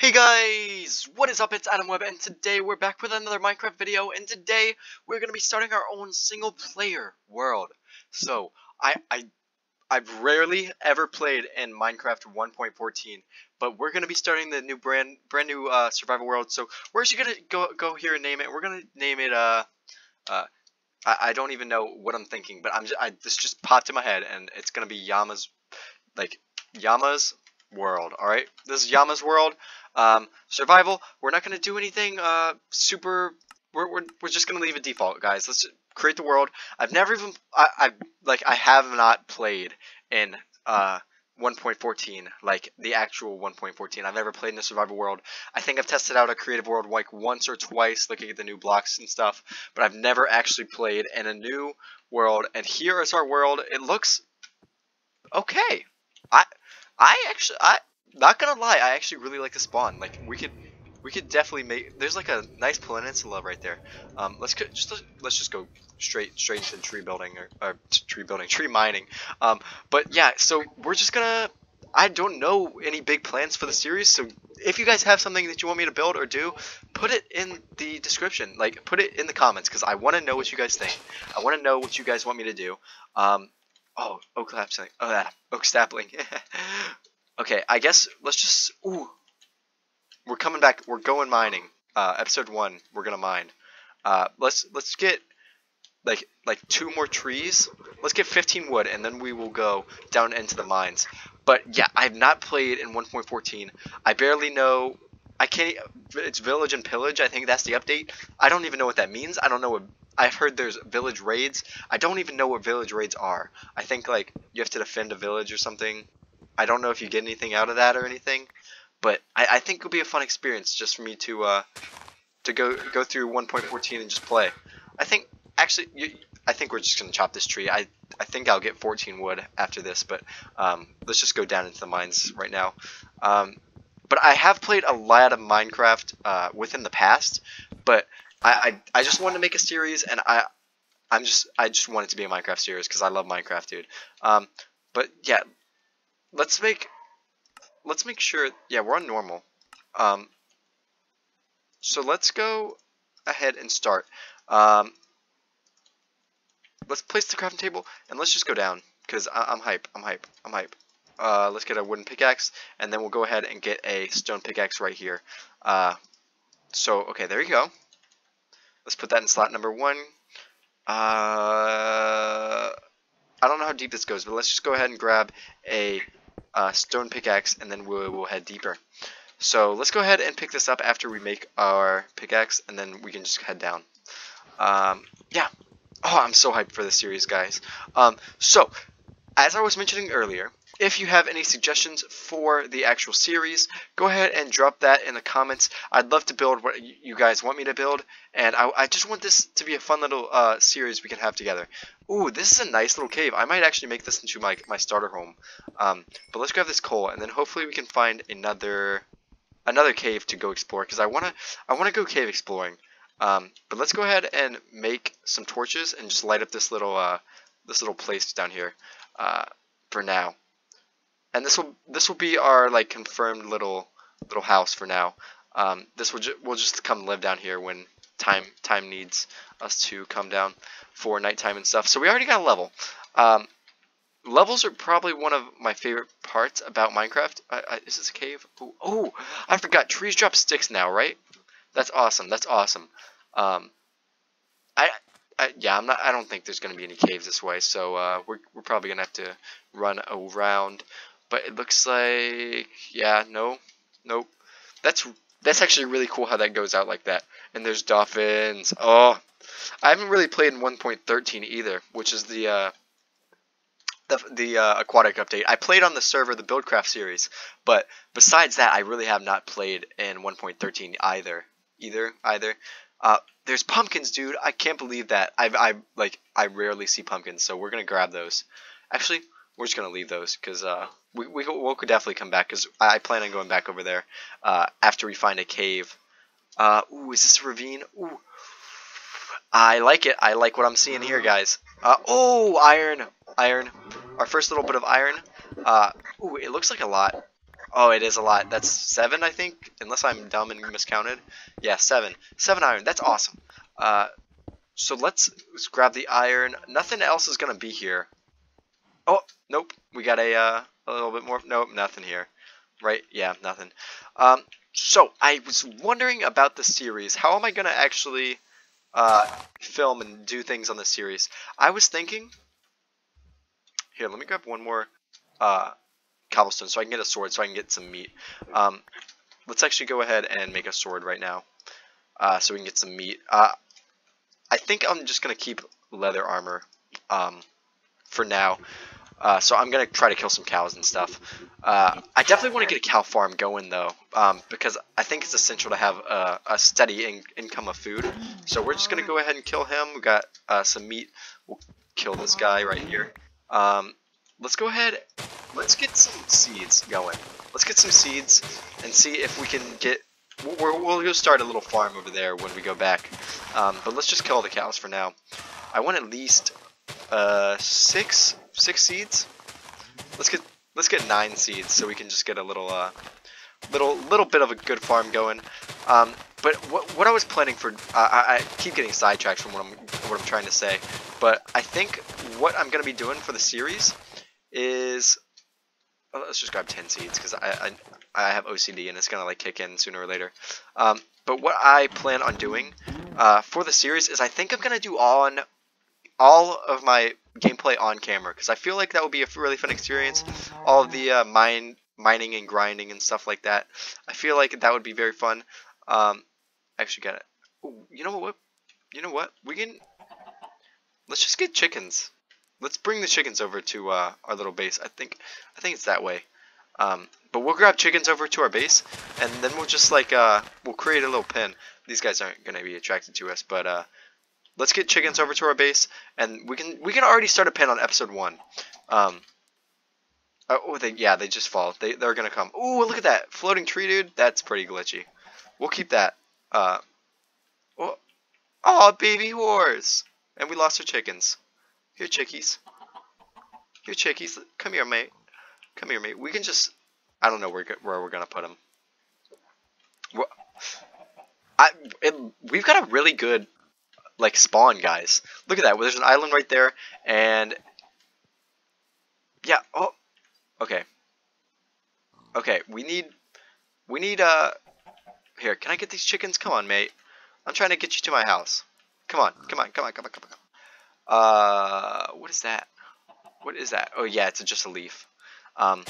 Hey guys, what is up? It's Adam Webb, and today we're back with another Minecraft video, and today we're gonna be starting our own single-player world. So, I, I, I've rarely ever played in Minecraft 1.14, but we're gonna be starting the new brand, brand new uh, survival world. So, we're just gonna go, go here and name it. We're gonna name it, uh, uh, I, I don't even know what I'm thinking, but I'm, just, I, this just popped in my head, and it's gonna be Yama's, like, Yama's world. All right, this is Yama's world. Um, survival. We're not gonna do anything uh, super. We're, we're, we're just gonna leave it default, guys. Let's create the world. I've never even I I like I have not played in uh 1.14 like the actual 1.14 i've never played in a survival world i think i've tested out a creative world like once or twice looking at the new blocks and stuff but i've never actually played in a new world and here is our world it looks okay i I actually, I not gonna lie, I actually really like the spawn. Like we could, we could definitely make. There's like a nice peninsula right there. Um, let's just let's just go straight straight into tree building or, or tree building, tree mining. Um, but yeah, so we're just gonna. I don't know any big plans for the series, so if you guys have something that you want me to build or do, put it in the description. Like, put it in the comments, because I want to know what you guys think. I want to know what you guys want me to do. Um, Oh, oak sapling. Oh, yeah, oak sapling. okay, I guess let's just. Ooh, we're coming back. We're going mining. Uh, episode one, we're gonna mine. Uh, let's let's get like like two more trees. Let's get 15 wood, and then we will go down into the mines. But yeah, I've not played in 1.14. I barely know. I can't. It's village and pillage. I think that's the update. I don't even know what that means. I don't know what I've heard there's village raids. I don't even know what village raids are. I think like you have to defend a village or something. I don't know if you get anything out of that or anything, but I, I think it'll be a fun experience just for me to uh, to go go through 1.14 and just play. I think actually you, I think we're just gonna chop this tree. I I think I'll get 14 wood after this, but um, let's just go down into the mines right now. Um, but I have played a lot of Minecraft uh, within the past, but I, I I just wanted to make a series, and I I'm just I just want it to be a Minecraft series because I love Minecraft, dude. Um, but yeah, let's make let's make sure. Yeah, we're on normal. Um, so let's go ahead and start. Um, let's place the crafting table and let's just go down because I'm hype. I'm hype. I'm hype. Uh, let's get a wooden pickaxe and then we'll go ahead and get a stone pickaxe right here. Uh, so okay, there you go. Let's put that in slot number one. Uh, I don't know how deep this goes, but let's just go ahead and grab a uh, stone pickaxe, and then we'll, we'll head deeper. So let's go ahead and pick this up after we make our pickaxe, and then we can just head down. Um, yeah. Oh, I'm so hyped for this series, guys. Um, so, as I was mentioning earlier, if you have any suggestions for the actual series, go ahead and drop that in the comments. I'd love to build what you guys want me to build, and I, I just want this to be a fun little uh, series we can have together. Ooh, this is a nice little cave. I might actually make this into my, my starter home. Um, but let's grab this coal, and then hopefully we can find another another cave to go explore, because I want to I wanna go cave exploring. Um, but let's go ahead and make some torches and just light up this little uh, this little place down here uh, for now and this will this will be our like confirmed little little house for now. Um, this will ju we'll just come live down here when time time needs us to come down for nighttime and stuff. So we already got a level. Um, levels are probably one of my favorite parts about Minecraft. I, I, is this a cave? Oh, I forgot. Trees drop sticks now, right? That's awesome. That's awesome. Um, I, I, yeah, I'm not. I don't think there's gonna be any caves this way, so uh, we're we're probably gonna have to run around but it looks like, yeah, no, nope. That's that's actually really cool how that goes out like that. And there's dolphins. Oh, I haven't really played in 1.13 either, which is the uh, the the uh, aquatic update. I played on the server, the Buildcraft series, but besides that, I really have not played in 1.13 either. Either either. Uh, there's pumpkins, dude. I can't believe that. I I like I rarely see pumpkins, so we're gonna grab those. Actually, we're just gonna leave those because uh, we we will definitely come back because I plan on going back over there uh, after we find a cave. Uh, ooh, is this a ravine? Ooh, I like it. I like what I'm seeing here, guys. Uh, oh, iron, iron. Our first little bit of iron. Uh, ooh, it looks like a lot. Oh, it is a lot. That's seven, I think, unless I'm dumb and miscounted. Yeah, seven. Seven iron. That's awesome. Uh, so let's, let's grab the iron. Nothing else is gonna be here. Oh, nope. We got a uh, a little bit more. Nope, nothing here. Right? Yeah, nothing. Um, so I was wondering about the series. How am I gonna actually uh, film and do things on the series? I was thinking. Here, let me grab one more uh, cobblestone so I can get a sword so I can get some meat. Um, let's actually go ahead and make a sword right now uh, so we can get some meat. Uh, I think I'm just going to keep leather armor um, for now. Uh, so I'm going to try to kill some cows and stuff. Uh, I definitely want to get a cow farm going though, um, because I think it's essential to have a, a steady in income of food. So we're just going to go ahead and kill him. We got uh, some meat. We'll kill this guy right here. Um, let's go ahead let's get some seeds going. Let's get some seeds and see if we can get. We'll, we'll go start a little farm over there when we go back. Um, but let's just kill all the cows for now. I want at least uh, six six seeds. Let's get let's get nine seeds so we can just get a little uh, little little bit of a good farm going. Um, but what what I was planning for, uh, I, I keep getting sidetracked from what I'm what I'm trying to say. But I think what I'm gonna be doing for the series is well, let's just grab 10 seeds because I, I, I have OCD and it's gonna like kick in sooner or later. Um, but what I plan on doing uh, for the series is I think I'm gonna do on all of my gameplay on camera because I feel like that would be a really fun experience. All the uh, mine mining and grinding and stuff like that. I feel like that would be very fun. Um, actually, got it. You know what? You know what? We can. Let's just get chickens. Let's bring the chickens over to uh, our little base. I think I think it's that way. Um, but we'll grab chickens over to our base, and then we'll just like uh, we'll create a little pen. These guys aren't gonna be attracted to us, but uh, let's get chickens over to our base, and we can we can already start a pin on episode one. Um, oh, they yeah they just fall. They they're gonna come. Ooh, look at that floating tree, dude. That's pretty glitchy. We'll keep that. Uh, oh, oh baby horse, and we lost our chickens. Here, chickies. Here, chickies. Come here, mate. Come here, mate. We can just... I don't know where, where we're to put them. I, it, we've got a really good, like, spawn, guys. Look at that. Well, There's an island right there, and... Yeah, oh... Okay. Okay, we need... We need, uh... Here, can I get these chickens? Come on, mate. I'm trying to get you to my house. Come on, come on, come on, come on, come on. Uh, what is that? What is that? Oh yeah, it's just a leaf. Um,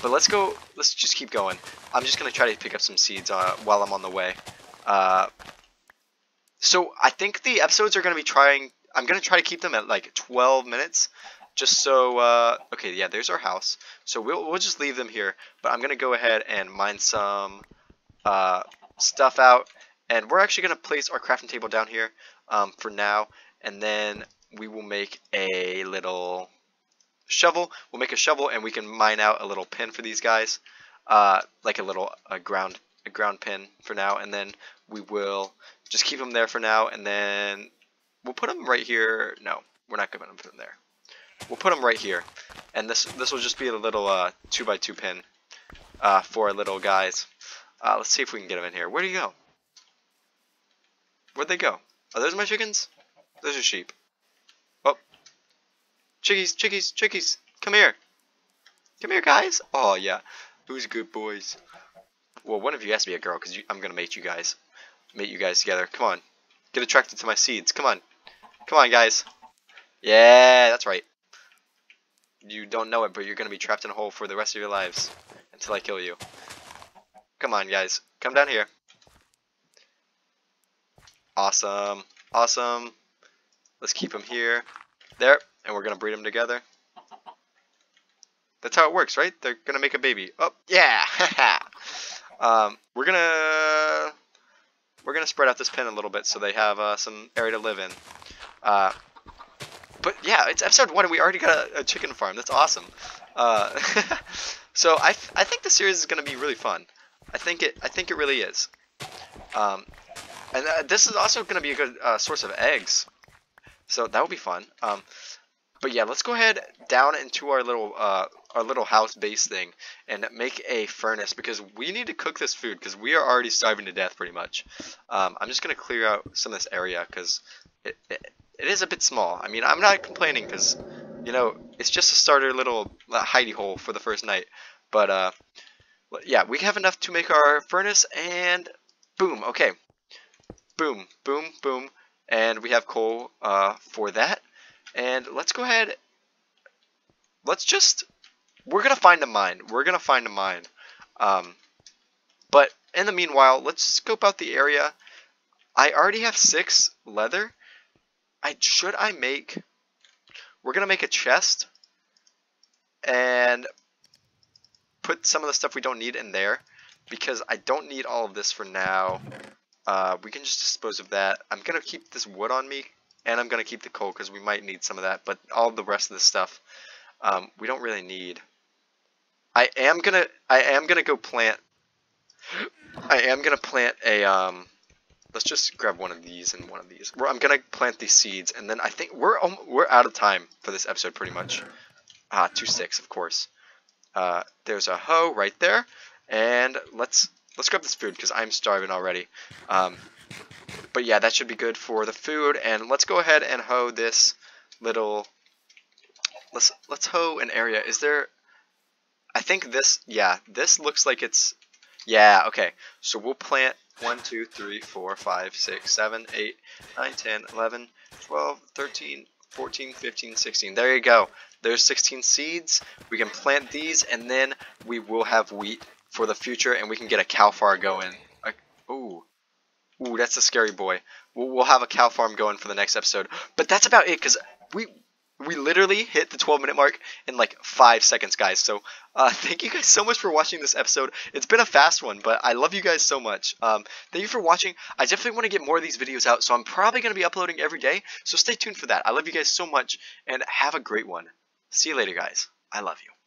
but let's go, let's just keep going. I'm just to try to pick up some seeds uh, while I'm on the way. Uh, so I think the episodes are going to be trying, I'm going to try to keep them at like 12 minutes. Just so, uh, okay, yeah, there's our house. So we'll, we'll just leave them here. But I'm going to go ahead and mine some uh, stuff out. And we're actually going to place our crafting table down here um, for now. And then we will make a little shovel. We'll make a shovel and we can mine out a little pin for these guys, uh, like a little a ground a ground pin for now, and then we will just keep them there for now, and then we'll put them right here. No, we're not going to put them there. We'll put them right here, and this this will just be a little uh, two by two pin uh, for our little guys. Uh, let's see if we can get them in here. Where do you go? Where'd they go? Are those my chickens? Those are sheep. Oh, chickies, chickies, chickies, come here. Come here, guys. Oh, yeah. Who's good boys? Well, one of you has to be a girl, because I'm going to mate you guys. Mate you guys together. Come on. Get attracted to my seeds. Come on. Come on, guys. Yeah, that's right. You don't know it, but you're going to be trapped in a hole for the rest of your lives. Until I kill you. Come on, guys. Come down here. Awesome. Awesome. Let's keep them here. There and we're gonna breed them together. That's how it works, right? They're gonna make a baby. Oh, yeah! um, we're gonna we're gonna spread out this pen a little bit so they have uh, some area to live in. Uh, but yeah, it's episode one, and we already got a, a chicken farm. That's awesome. Uh, so I, I think the series is gonna be really fun. I think it I think it really is. Um, and uh, this is also gonna be a good uh, source of eggs. So that would be fun. Um, but yeah, let's go ahead down into our little uh, our little house base thing and make a furnace because we need to cook this food because we are already starving to death pretty much. Um, I'm just gonna clear out some of this area because it, it, it is a bit small. I mean, I'm not complaining because you know it's just a starter little uh, hidey hole for the first night. But uh, yeah, we have enough to make our furnace and boom. Okay, boom, boom, boom, and we have coal uh, for that. And let's go ahead. Let's just we're gonna find a mine. We're gonna find a mine. Um, but in the meanwhile, let's scope out the area. I already have six leather. I should I make? We're gonna make a chest and put some of the stuff we don't need in there because I don't need all of this for now. Uh, we can just dispose of that. I'm gonna keep this wood on me and I'm gonna keep the coal because we might need some of that. But all the rest of the stuff um, we don't really need. I am gonna I am gonna go plant I am gonna plant a um let's just grab one of these and one of these. I'm gonna plant these seeds and then I think we're we're out of time for this episode pretty much. Ah, two sticks of course. Uh, there's a hoe right there and let's let's grab this food because I'm starving already. Um, but yeah, that should be good for the food and let's go ahead and hoe this little let's let's hoe an area. Is there I think this, yeah, this looks like it's, yeah, okay. So we'll plant 1, 2, 3, 4, 5, 6, 7, 8, 9, 10, 11, 12, 13, 14, 15, 16. There you go. There's 16 seeds. We can plant these, and then we will have wheat for the future, and we can get a cow farm going. ooh. Ooh, that's a scary boy. We'll, we'll have a cow farm going for the next episode. But that's about it, because we we literally hit the 12 minute mark in like five seconds guys. So uh, thank you guys so much for watching this episode. It's been a fast one but i love you guys so much. Um, thank you for watching. I definitely want to get more of these videos out so i'm probably going to be uploading every day. So stay tuned for that. I love you guys so much and have a great one. See you later guys. I love you